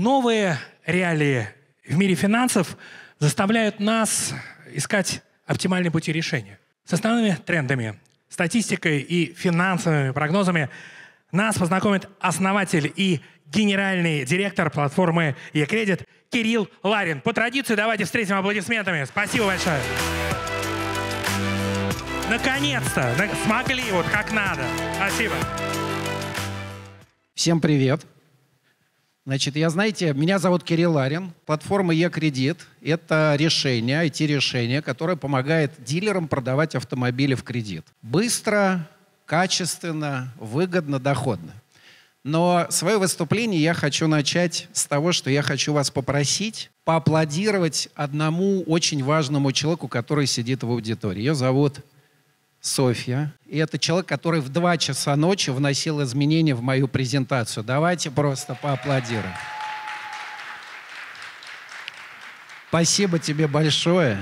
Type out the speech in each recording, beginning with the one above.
Новые реалии в мире финансов заставляют нас искать оптимальные пути решения. С основными трендами, статистикой и финансовыми прогнозами нас познакомит основатель и генеральный директор платформы e-кредит Кирилл Ларин. По традиции давайте встретим аплодисментами. Спасибо большое. Наконец-то смогли вот как надо. Спасибо. Всем привет. Значит, я, знаете, меня зовут Кирилл Ларин. Платформа e-кредит – это решение, IT-решение, которое помогает дилерам продавать автомобили в кредит. Быстро, качественно, выгодно, доходно. Но свое выступление я хочу начать с того, что я хочу вас попросить поаплодировать одному очень важному человеку, который сидит в аудитории. Ее зовут Софья. И это человек, который в 2 часа ночи вносил изменения в мою презентацию. Давайте просто поаплодируем. Спасибо тебе большое.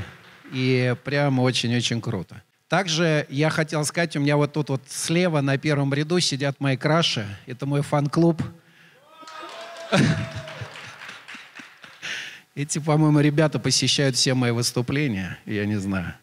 И прямо очень-очень круто. Также я хотел сказать, у меня вот тут вот слева на первом ряду сидят мои краши. Это мой фан-клуб. Эти, по-моему, ребята посещают все мои выступления, я не знаю.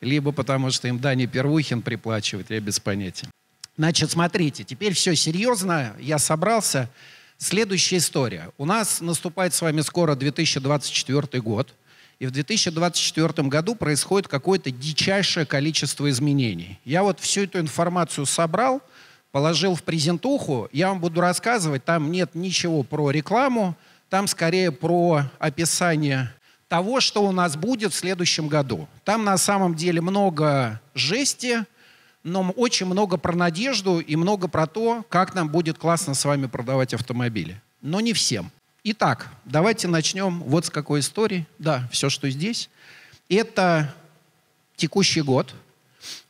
Либо потому, что им Дани Первухин приплачивает, я без понятия. Значит, смотрите, теперь все серьезно, я собрался. Следующая история. У нас наступает с вами скоро 2024 год. И в 2024 году происходит какое-то дичайшее количество изменений. Я вот всю эту информацию собрал, положил в презентуху, я вам буду рассказывать, там нет ничего про рекламу, там скорее про описание того, что у нас будет в следующем году. Там на самом деле много жести, но очень много про надежду и много про то, как нам будет классно с вами продавать автомобили. Но не всем. Итак, давайте начнем вот с какой истории. Да, все, что здесь. Это текущий год.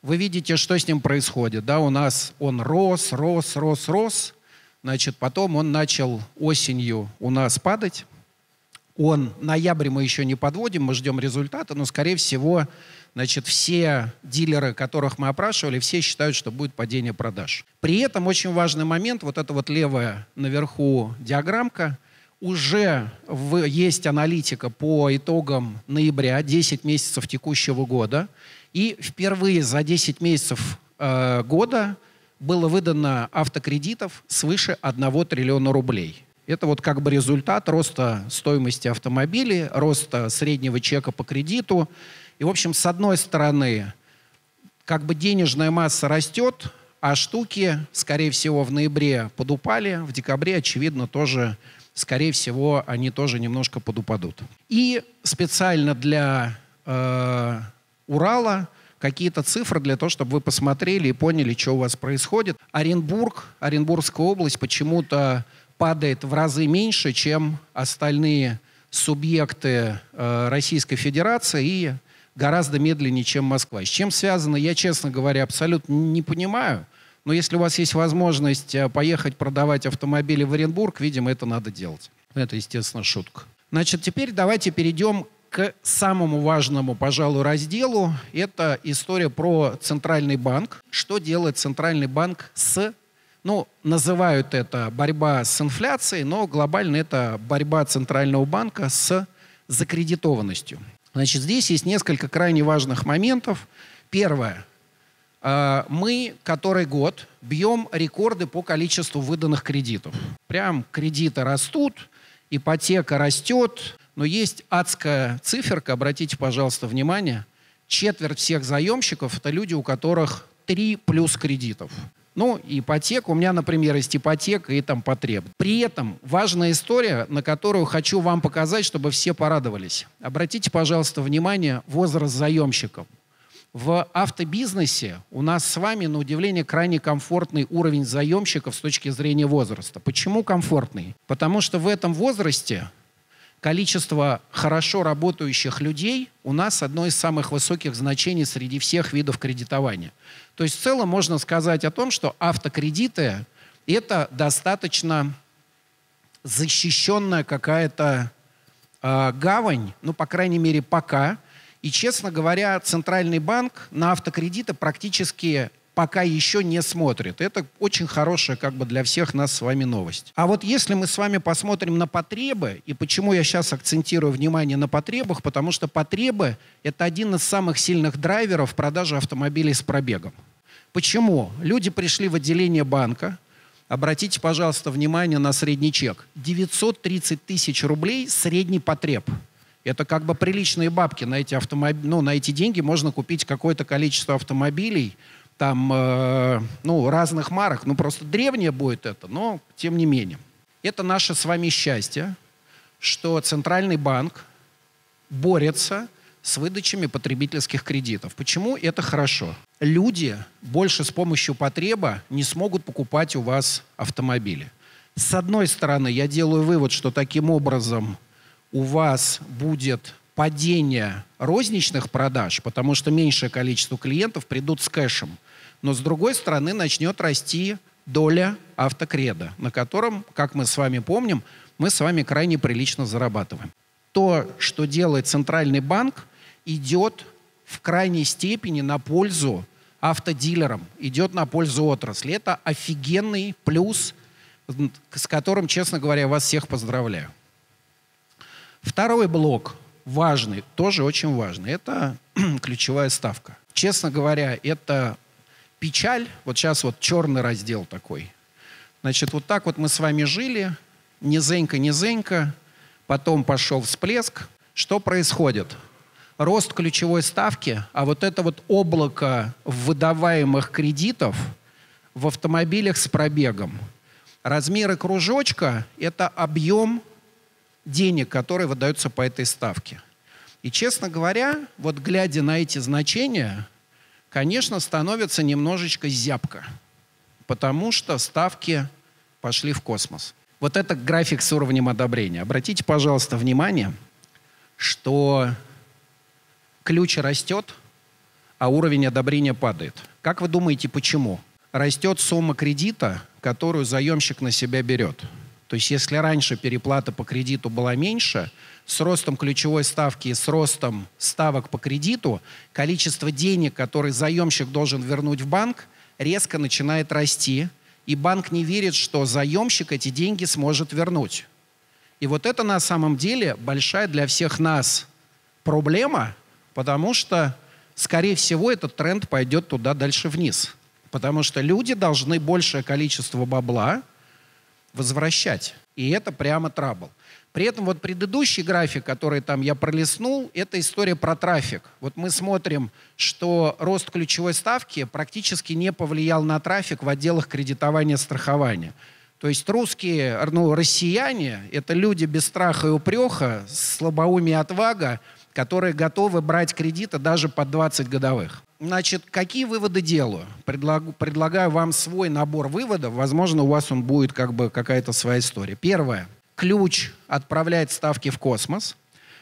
Вы видите, что с ним происходит. Да, у нас он рос, рос, рос, рос. Значит, потом он начал осенью у нас падать. Он, ноябрь мы еще не подводим, мы ждем результата, но, скорее всего, значит, все дилеры, которых мы опрашивали, все считают, что будет падение продаж. При этом очень важный момент, вот эта вот левая наверху диаграммка – уже в, есть аналитика по итогам ноября, 10 месяцев текущего года. И впервые за 10 месяцев э, года было выдано автокредитов свыше 1 триллиона рублей. Это вот как бы результат роста стоимости автомобилей, роста среднего чека по кредиту. И, в общем, с одной стороны, как бы денежная масса растет, а штуки, скорее всего, в ноябре подупали, в декабре, очевидно, тоже скорее всего, они тоже немножко подупадут. И специально для э, Урала какие-то цифры для того, чтобы вы посмотрели и поняли, что у вас происходит. Оренбург, Оренбургская область почему-то падает в разы меньше, чем остальные субъекты э, Российской Федерации и гораздо медленнее, чем Москва. С чем связано, я, честно говоря, абсолютно не понимаю. Но если у вас есть возможность э, поехать продавать автомобили в Оренбург, видимо, это надо делать. Это, естественно, шутка. Значит, теперь давайте перейдем к самому важному, пожалуй, разделу. Это история про Центральный банк. Что делает Центральный банк с, ну, называют это борьба с инфляцией, но глобально это борьба Центрального банка с закредитованностью. Значит, здесь есть несколько крайне важных моментов. Первое. А, мы который год бьем рекорды по количеству выданных кредитов. Прям кредиты растут, ипотека растет, но есть адская циферка, обратите, пожалуйста, внимание, четверть всех заемщиков – это люди, у которых три плюс кредитов. Ну, ипотека, у меня, например, есть ипотека и там потреб. При этом важная история, на которую хочу вам показать, чтобы все порадовались. Обратите, пожалуйста, внимание, возраст заемщиков. В автобизнесе у нас с вами, на удивление, крайне комфортный уровень заемщиков с точки зрения возраста. Почему комфортный? Потому что в этом возрасте количество хорошо работающих людей у нас одно из самых высоких значений среди всех видов кредитования. То есть в целом можно сказать о том, что автокредиты – это достаточно защищенная какая-то э, гавань, ну, по крайней мере, пока – и, честно говоря, Центральный банк на автокредиты практически пока еще не смотрит. Это очень хорошая как бы для всех нас с вами новость. А вот если мы с вами посмотрим на потребы, и почему я сейчас акцентирую внимание на потребах, потому что потребы – это один из самых сильных драйверов продажи автомобилей с пробегом. Почему? Люди пришли в отделение банка, обратите, пожалуйста, внимание на средний чек. 930 тысяч рублей средний потреб. Это как бы приличные бабки на эти, автомоб... ну, на эти деньги можно купить какое-то количество автомобилей, там, э, ну, разных марок. Ну, просто древнее будет это, но тем не менее. Это наше с вами счастье, что Центральный банк борется с выдачами потребительских кредитов. Почему это хорошо? Люди больше с помощью потреба не смогут покупать у вас автомобили. С одной стороны, я делаю вывод, что таким образом у вас будет падение розничных продаж, потому что меньшее количество клиентов придут с кэшем. Но с другой стороны, начнет расти доля автокреда, на котором, как мы с вами помним, мы с вами крайне прилично зарабатываем. То, что делает Центральный банк, идет в крайней степени на пользу автодилерам, идет на пользу отрасли. Это офигенный плюс, с которым, честно говоря, вас всех поздравляю. Второй блок важный, тоже очень важный, это ключевая ставка. Честно говоря, это печаль, вот сейчас вот черный раздел такой. Значит, вот так вот мы с вами жили, низенько, низенько, потом пошел всплеск. Что происходит? Рост ключевой ставки, а вот это вот облако выдаваемых кредитов в автомобилях с пробегом. Размеры кружочка – это объем денег, которые выдаются по этой ставке. И, честно говоря, вот глядя на эти значения, конечно, становится немножечко зябко, потому что ставки пошли в космос. Вот это график с уровнем одобрения. Обратите, пожалуйста, внимание, что ключ растет, а уровень одобрения падает. Как вы думаете, почему? Растет сумма кредита, которую заемщик на себя берет. То есть если раньше переплата по кредиту была меньше, с ростом ключевой ставки и с ростом ставок по кредиту количество денег, которые заемщик должен вернуть в банк, резко начинает расти, и банк не верит, что заемщик эти деньги сможет вернуть. И вот это на самом деле большая для всех нас проблема, Потому что, скорее всего, этот тренд пойдет туда дальше вниз. Потому что люди должны большее количество бабла возвращать. И это прямо трабл. При этом вот предыдущий график, который там я пролистнул, это история про трафик. Вот мы смотрим, что рост ключевой ставки практически не повлиял на трафик в отделах кредитования страхования. То есть русские, ну, россияне, это люди без страха и упреха, слабоумие и отвага, которые готовы брать кредиты даже под 20 годовых. Значит, какие выводы делаю? Предлагаю, предлагаю вам свой набор выводов. Возможно, у вас он будет как бы какая-то своя история. Первое. Ключ отправляет ставки в космос.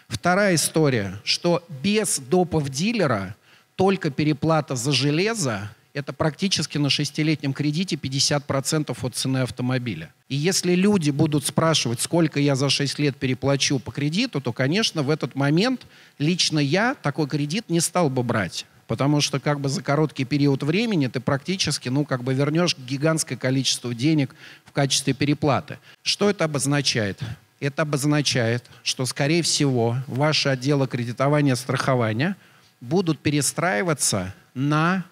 Вторая история, что без допов дилера только переплата за железо это практически на шестилетнем кредите 50% от цены автомобиля. И если люди будут спрашивать, сколько я за 6 лет переплачу по кредиту, то, конечно, в этот момент лично я такой кредит не стал бы брать. Потому что как бы за короткий период времени ты практически, ну, как бы вернешь гигантское количество денег в качестве переплаты. Что это обозначает? Это обозначает, что, скорее всего, ваши отделы кредитования и страхования будут перестраиваться на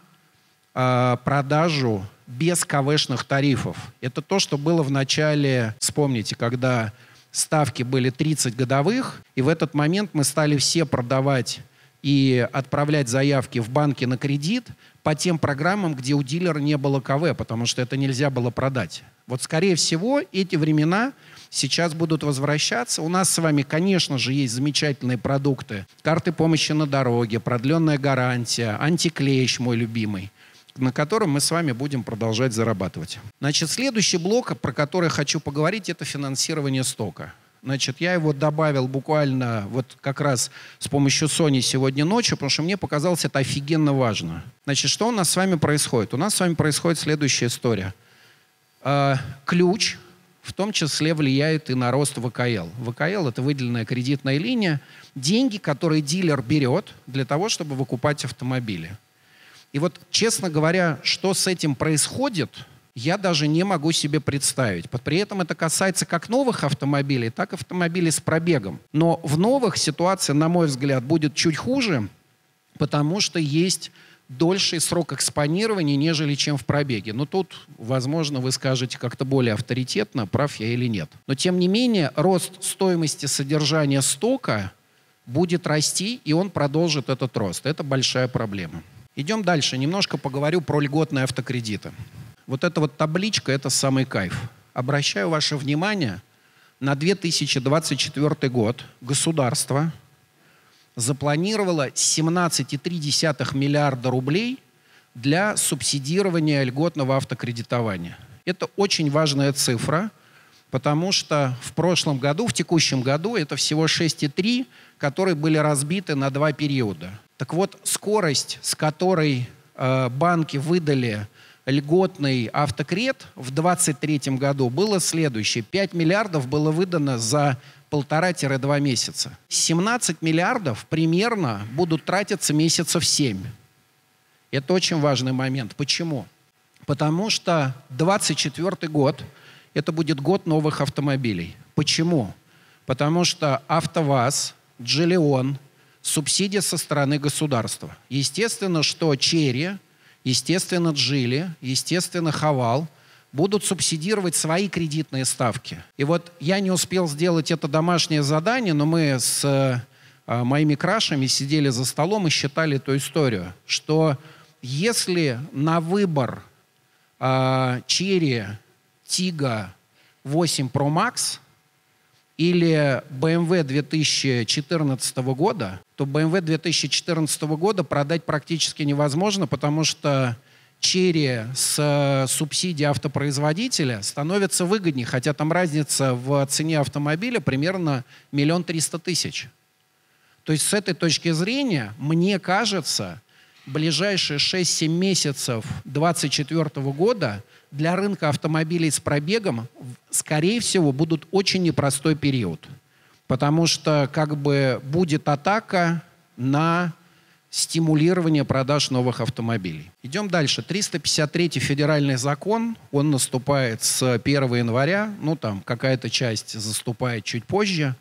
продажу без КВшных тарифов. Это то, что было в начале, вспомните, когда ставки были 30 годовых, и в этот момент мы стали все продавать и отправлять заявки в банки на кредит по тем программам, где у дилера не было КВ, потому что это нельзя было продать. Вот, скорее всего, эти времена сейчас будут возвращаться. У нас с вами, конечно же, есть замечательные продукты. Карты помощи на дороге, продленная гарантия, антиклещ мой любимый на котором мы с вами будем продолжать зарабатывать. Значит, следующий блок, про который хочу поговорить, это финансирование стока. Значит, я его добавил буквально вот как раз с помощью Sony сегодня ночью, потому что мне показалось это офигенно важно. Значит, что у нас с вами происходит? У нас с вами происходит следующая история. Э, ключ в том числе влияет и на рост ВКЛ. ВКЛ – это выделенная кредитная линия, деньги, которые дилер берет для того, чтобы выкупать автомобили. И вот, честно говоря, что с этим происходит, я даже не могу себе представить. При этом это касается как новых автомобилей, так и автомобилей с пробегом. Но в новых ситуация, на мой взгляд, будет чуть хуже, потому что есть дольший срок экспонирования, нежели чем в пробеге. Но тут, возможно, вы скажете как-то более авторитетно, прав я или нет. Но, тем не менее, рост стоимости содержания стока будет расти, и он продолжит этот рост. Это большая проблема. Идем дальше. Немножко поговорю про льготные автокредиты. Вот эта вот табличка – это самый кайф. Обращаю ваше внимание, на 2024 год государство запланировало 17,3 миллиарда рублей для субсидирования льготного автокредитования. Это очень важная цифра, потому что в прошлом году, в текущем году, это всего 6,3, которые были разбиты на два периода. Так вот, скорость, с которой э, банки выдали льготный автокред в 2023 году было следующее. 5 миллиардов было выдано за полтора-два месяца. 17 миллиардов примерно будут тратиться месяцев 7. Это очень важный момент. Почему? Потому что 24 год – это будет год новых автомобилей. Почему? Потому что АвтоВАЗ, Джиллион, субсидия со стороны государства. Естественно, что Черри естественно, Джили, естественно, Хавал будут субсидировать свои кредитные ставки. И вот я не успел сделать это домашнее задание, но мы с э, моими крашами сидели за столом и считали эту историю, что если на выбор э, Черри Тига 8 Pro Max или BMW 2014 года, то BMW 2014 года продать практически невозможно, потому что черри с э, субсидией автопроизводителя становится выгоднее, хотя там разница в цене автомобиля примерно миллион триста тысяч. То есть с этой точки зрения, мне кажется, ближайшие 6-7 месяцев 2024 года для рынка автомобилей с пробегом, скорее всего, будут очень непростой период – потому что как бы будет атака на стимулирование продаж новых автомобилей. Идем дальше. 353 федеральный закон, он наступает с 1 января, ну там какая-то часть заступает чуть позже.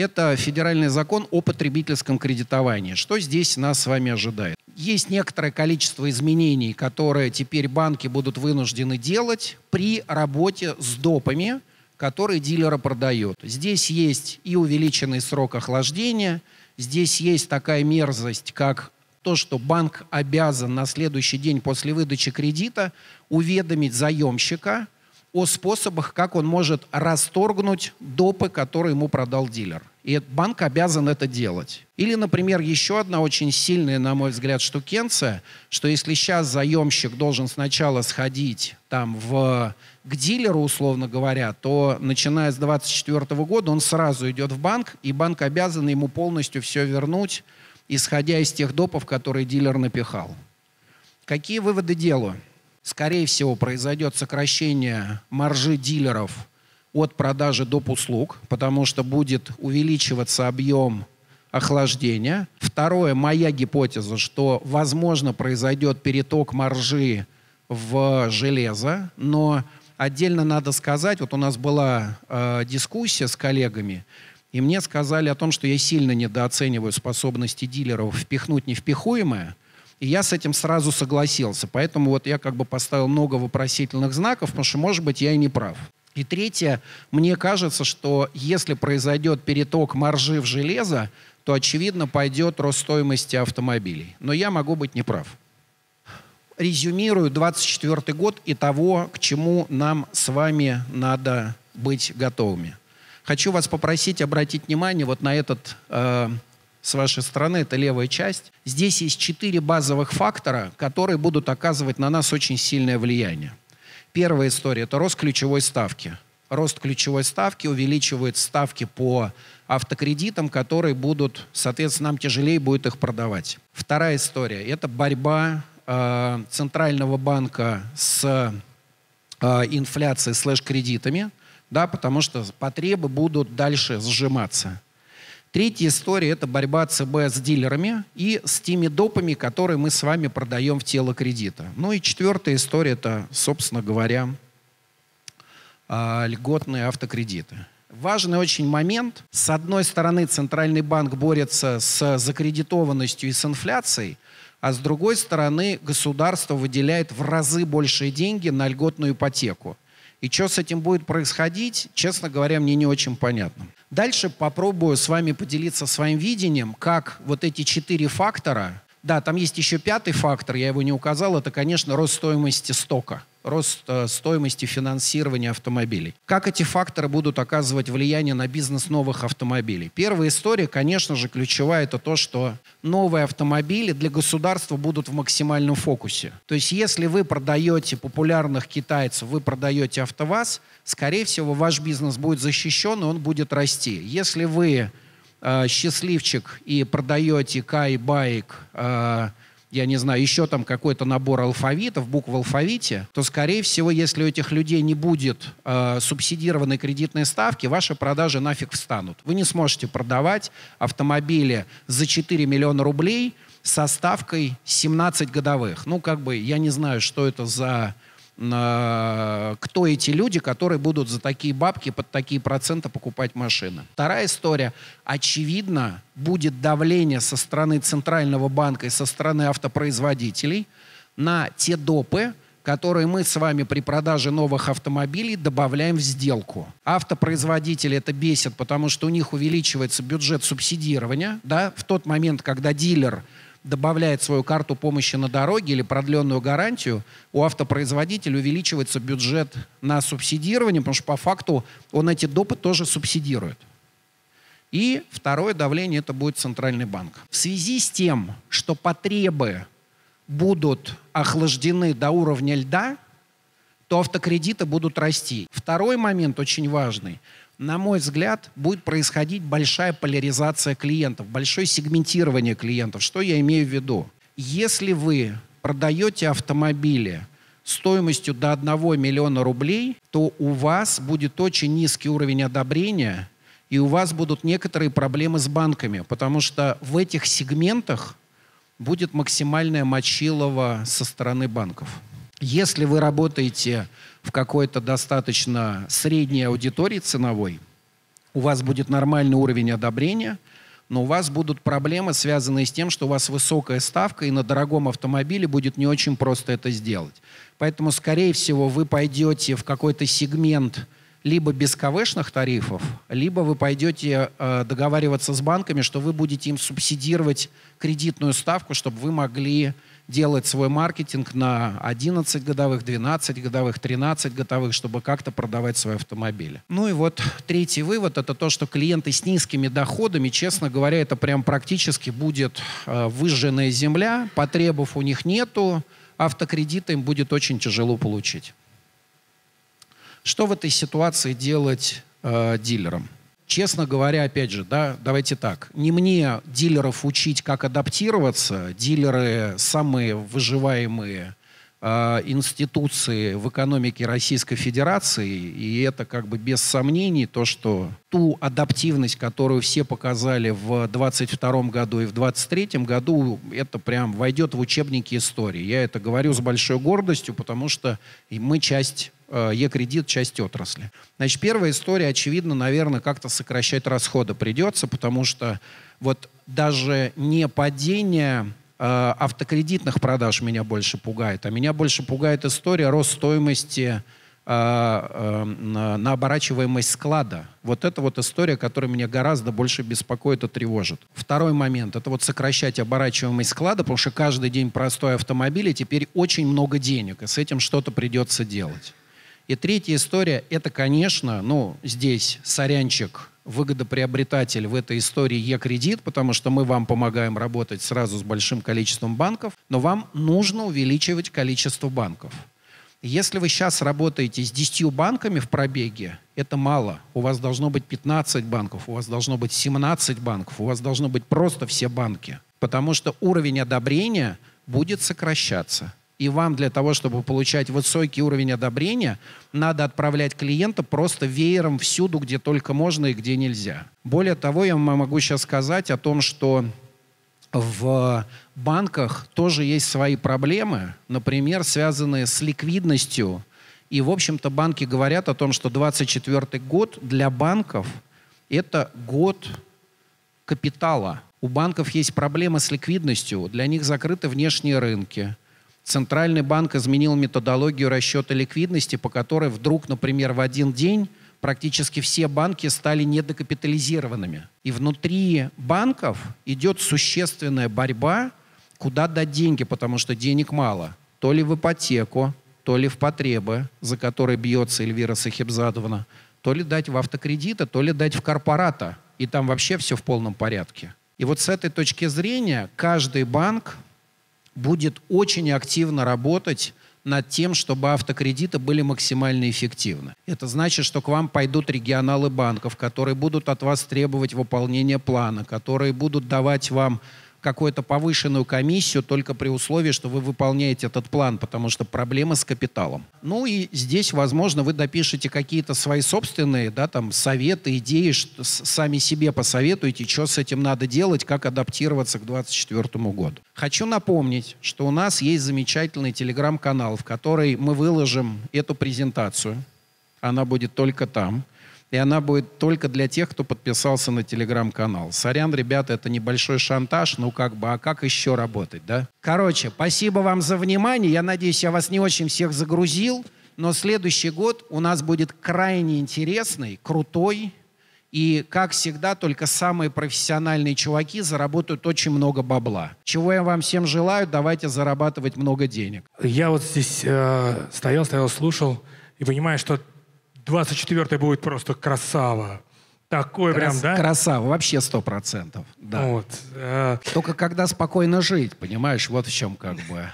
Это федеральный закон о потребительском кредитовании. Что здесь нас с вами ожидает? Есть некоторое количество изменений, которые теперь банки будут вынуждены делать при работе с допами, который дилера продает. Здесь есть и увеличенный срок охлаждения, здесь есть такая мерзость, как то, что банк обязан на следующий день после выдачи кредита уведомить заемщика о способах, как он может расторгнуть допы, которые ему продал дилер. И банк обязан это делать. Или, например, еще одна очень сильная, на мой взгляд, штукенция, что если сейчас заемщик должен сначала сходить там в к дилеру, условно говоря, то начиная с 2024 года он сразу идет в банк, и банк обязан ему полностью все вернуть, исходя из тех допов, которые дилер напихал. Какие выводы делаю? Скорее всего, произойдет сокращение маржи дилеров от продажи доп. услуг, потому что будет увеличиваться объем охлаждения. Второе, моя гипотеза, что, возможно, произойдет переток маржи в железо, но Отдельно надо сказать, вот у нас была э, дискуссия с коллегами, и мне сказали о том, что я сильно недооцениваю способности дилеров впихнуть невпихуемое, и я с этим сразу согласился. Поэтому вот я как бы поставил много вопросительных знаков, потому что, может быть, я и не прав. И третье, мне кажется, что если произойдет переток маржи в железо, то, очевидно, пойдет рост стоимости автомобилей. Но я могу быть неправ резюмирую 24 год и того, к чему нам с вами надо быть готовыми. Хочу вас попросить обратить внимание вот на этот, э, с вашей стороны, это левая часть. Здесь есть четыре базовых фактора, которые будут оказывать на нас очень сильное влияние. Первая история – это рост ключевой ставки. Рост ключевой ставки увеличивает ставки по автокредитам, которые будут, соответственно, нам тяжелее будет их продавать. Вторая история – это борьба Э, центрального банка с э, инфляцией слэш-кредитами, да, потому что потребы будут дальше сжиматься. Третья история – это борьба ЦБ с дилерами и с теми допами, которые мы с вами продаем в тело кредита. Ну и четвертая история – это, собственно говоря, а, льготные автокредиты. Важный очень момент. С одной стороны, Центральный банк борется с закредитованностью и с инфляцией, а с другой стороны, государство выделяет в разы большие деньги на льготную ипотеку. И что с этим будет происходить, честно говоря, мне не очень понятно. Дальше попробую с вами поделиться своим видением, как вот эти четыре фактора, да, там есть еще пятый фактор, я его не указал, это, конечно, рост стоимости стока рост э, стоимости финансирования автомобилей. Как эти факторы будут оказывать влияние на бизнес новых автомобилей? Первая история, конечно же, ключевая, это то, что новые автомобили для государства будут в максимальном фокусе. То есть если вы продаете популярных китайцев, вы продаете АвтоВАЗ, скорее всего, ваш бизнес будет защищен, и он будет расти. Если вы э, счастливчик и продаете Кай Байк, э, я не знаю, еще там какой-то набор алфавитов, букв в алфавите, то, скорее всего, если у этих людей не будет э, субсидированной кредитной ставки, ваши продажи нафиг встанут. Вы не сможете продавать автомобили за 4 миллиона рублей со ставкой 17 годовых. Ну, как бы, я не знаю, что это за кто эти люди, которые будут за такие бабки под такие проценты покупать машины. Вторая история. Очевидно, будет давление со стороны Центрального банка и со стороны автопроизводителей на те допы, которые мы с вами при продаже новых автомобилей добавляем в сделку. Автопроизводители это бесит, потому что у них увеличивается бюджет субсидирования. Да? В тот момент, когда дилер добавляет свою карту помощи на дороге или продленную гарантию, у автопроизводителя увеличивается бюджет на субсидирование, потому что по факту он эти допы тоже субсидирует. И второе давление это будет Центральный банк. В связи с тем, что потребы будут охлаждены до уровня льда, то автокредиты будут расти. Второй момент очень важный – на мой взгляд, будет происходить большая поляризация клиентов, большое сегментирование клиентов. Что я имею в виду? Если вы продаете автомобили стоимостью до 1 миллиона рублей, то у вас будет очень низкий уровень одобрения, и у вас будут некоторые проблемы с банками, потому что в этих сегментах будет максимальная мочилова со стороны банков. Если вы работаете в какой-то достаточно средней аудитории ценовой, у вас будет нормальный уровень одобрения, но у вас будут проблемы, связанные с тем, что у вас высокая ставка, и на дорогом автомобиле будет не очень просто это сделать. Поэтому, скорее всего, вы пойдете в какой-то сегмент либо без КВшных тарифов, либо вы пойдете э, договариваться с банками, что вы будете им субсидировать кредитную ставку, чтобы вы могли делать свой маркетинг на 11 годовых, 12 годовых, 13 годовых, чтобы как-то продавать свои автомобили. Ну и вот третий вывод – это то, что клиенты с низкими доходами, честно говоря, это прям практически будет э, выжженная земля, потребов у них нету, автокредиты им будет очень тяжело получить. Что в этой ситуации делать э, дилерам? Честно говоря, опять же, да, давайте так, не мне дилеров учить, как адаптироваться. Дилеры самые выживаемые э, институции в экономике Российской Федерации, и это как бы без сомнений то, что ту адаптивность, которую все показали в 22 году и в 23 году, это прям войдет в учебники истории. Я это говорю с большой гордостью, потому что мы часть Е-кредит часть отрасли. Значит, первая история, очевидно, наверное, как-то сокращать расходы придется, потому что вот даже не падение э, автокредитных продаж меня больше пугает, а меня больше пугает история рост стоимости э, э, на, оборачиваемость склада. Вот это вот история, которая меня гораздо больше беспокоит и тревожит. Второй момент – это вот сокращать оборачиваемость склада, потому что каждый день простой автомобиль, и теперь очень много денег, и с этим что-то придется делать. И третья история, это, конечно, ну, здесь сорянчик, выгодоприобретатель в этой истории Е-кредит, потому что мы вам помогаем работать сразу с большим количеством банков, но вам нужно увеличивать количество банков. Если вы сейчас работаете с 10 банками в пробеге, это мало. У вас должно быть 15 банков, у вас должно быть 17 банков, у вас должно быть просто все банки. Потому что уровень одобрения будет сокращаться. И вам для того, чтобы получать высокий уровень одобрения, надо отправлять клиента просто веером всюду, где только можно и где нельзя. Более того, я могу сейчас сказать о том, что в банках тоже есть свои проблемы, например, связанные с ликвидностью. И, в общем-то, банки говорят о том, что 2024 год для банков – это год капитала. У банков есть проблемы с ликвидностью, для них закрыты внешние рынки. Центральный банк изменил методологию расчета ликвидности, по которой вдруг, например, в один день практически все банки стали недокапитализированными. И внутри банков идет существенная борьба, куда дать деньги, потому что денег мало. То ли в ипотеку, то ли в потребы, за которые бьется Эльвира Сахибзадовна, то ли дать в автокредиты, то ли дать в корпората. И там вообще все в полном порядке. И вот с этой точки зрения каждый банк будет очень активно работать над тем, чтобы автокредиты были максимально эффективны. Это значит, что к вам пойдут регионалы банков, которые будут от вас требовать выполнения плана, которые будут давать вам какую-то повышенную комиссию только при условии, что вы выполняете этот план, потому что проблемы с капиталом. Ну и здесь, возможно, вы допишете какие-то свои собственные да, там, советы, идеи, что, сами себе посоветуете, что с этим надо делать, как адаптироваться к 2024 году. Хочу напомнить, что у нас есть замечательный телеграм-канал, в который мы выложим эту презентацию. Она будет только там и она будет только для тех, кто подписался на телеграм-канал. Сорян, ребята, это небольшой шантаж, ну как бы, а как еще работать, да? Короче, спасибо вам за внимание. Я надеюсь, я вас не очень всех загрузил, но следующий год у нас будет крайне интересный, крутой, и, как всегда, только самые профессиональные чуваки заработают очень много бабла. Чего я вам всем желаю, давайте зарабатывать много денег. Я вот здесь э, стоял, стоял, слушал и понимаю, что 24-й будет просто красава. Такой Крас, прям, да? Красава, вообще сто процентов. Да. Вот. Э, Только когда спокойно жить, понимаешь, вот в чем как бы.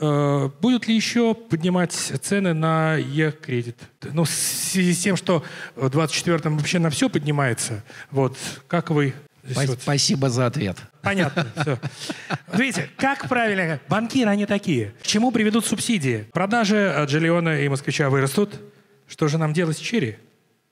Э, будут ли еще поднимать цены на Е-кредит? Ну, в связи с тем, что в 24-м вообще на все поднимается, вот, как вы вот. Спасибо за ответ. Понятно. Все. Видите, как правильно, банкиры они такие. К чему приведут субсидии? Продажи Джиллиона и Москвича вырастут, что же нам делать с черри?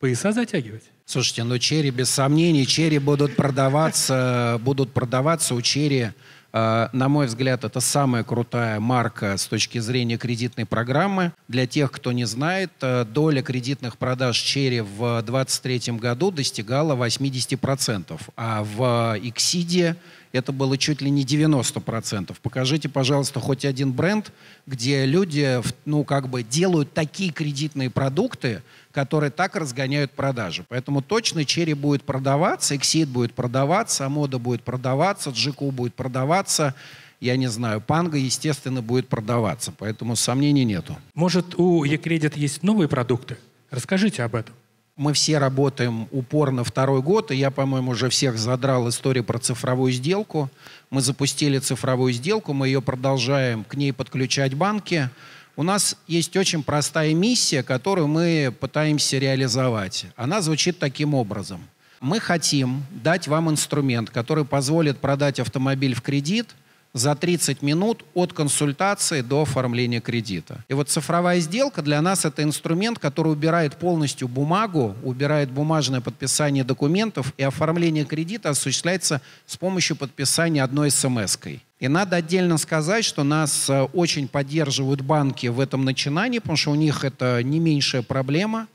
Пояса затягивать? Слушайте, ну черри без сомнений, черри будут продаваться, будут продаваться у черри э, на мой взгляд, это самая крутая марка с точки зрения кредитной программы. Для тех, кто не знает, э, доля кредитных продаж Черри в 2023 году достигала 80%, а в Иксиде это было чуть ли не 90%. Покажите, пожалуйста, хоть один бренд, где люди, ну, как бы делают такие кредитные продукты, которые так разгоняют продажи. Поэтому точно Черри будет продаваться, Exit будет продаваться, Амода будет продаваться, Джику будет продаваться, я не знаю, Панга, естественно, будет продаваться. Поэтому сомнений нету. Может, у Екредит есть новые продукты? Расскажите об этом. Мы все работаем упорно второй год, и я, по-моему, уже всех задрал историю про цифровую сделку. Мы запустили цифровую сделку, мы ее продолжаем к ней подключать банки. У нас есть очень простая миссия, которую мы пытаемся реализовать. Она звучит таким образом. Мы хотим дать вам инструмент, который позволит продать автомобиль в кредит – за 30 минут от консультации до оформления кредита. И вот цифровая сделка для нас это инструмент, который убирает полностью бумагу, убирает бумажное подписание документов, и оформление кредита осуществляется с помощью подписания одной смс-кой. И надо отдельно сказать, что нас э, очень поддерживают банки в этом начинании, потому что у них это не меньшая проблема.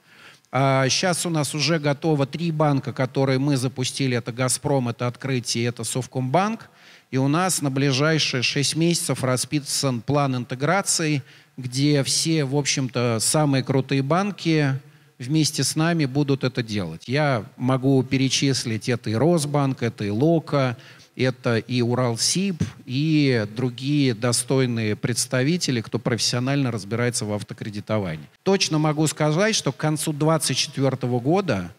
Сейчас а у нас уже готово три банка, которые мы запустили. Это «Газпром», это «Открытие», это «Совкомбанк». И у нас на ближайшие 6 месяцев расписан план интеграции, где все, в общем-то, самые крутые банки вместе с нами будут это делать. Я могу перечислить, это и Росбанк, это и Лока, это и Уралсиб, и другие достойные представители, кто профессионально разбирается в автокредитовании. Точно могу сказать, что к концу 2024 года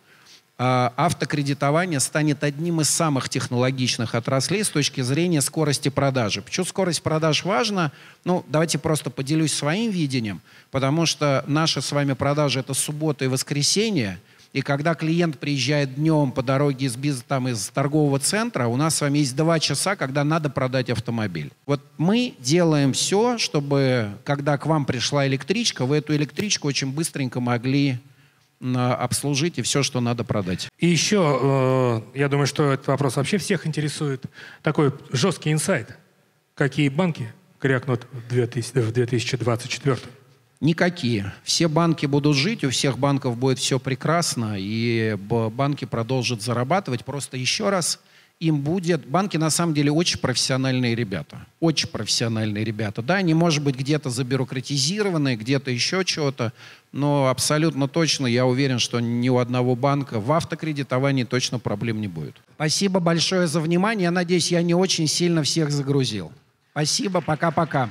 автокредитование станет одним из самых технологичных отраслей с точки зрения скорости продажи. Почему скорость продаж важна? Ну, давайте просто поделюсь своим видением, потому что наши с вами продажи – это суббота и воскресенье, И когда клиент приезжает днем по дороге из, биз, там, из торгового центра, у нас с вами есть два часа, когда надо продать автомобиль. Вот мы делаем все, чтобы, когда к вам пришла электричка, вы эту электричку очень быстренько могли обслужить и все, что надо продать. И еще, э, я думаю, что этот вопрос вообще всех интересует. Такой жесткий инсайт. Какие банки крякнут в 2024? Никакие. Все банки будут жить, у всех банков будет все прекрасно, и банки продолжат зарабатывать. Просто еще раз им будет... Банки на самом деле очень профессиональные ребята. Очень профессиональные ребята. Да, они, может быть, где-то забюрократизированы, где-то еще чего-то, но абсолютно точно я уверен, что ни у одного банка в автокредитовании точно проблем не будет. Спасибо большое за внимание. Я надеюсь, я не очень сильно всех загрузил. Спасибо, пока-пока.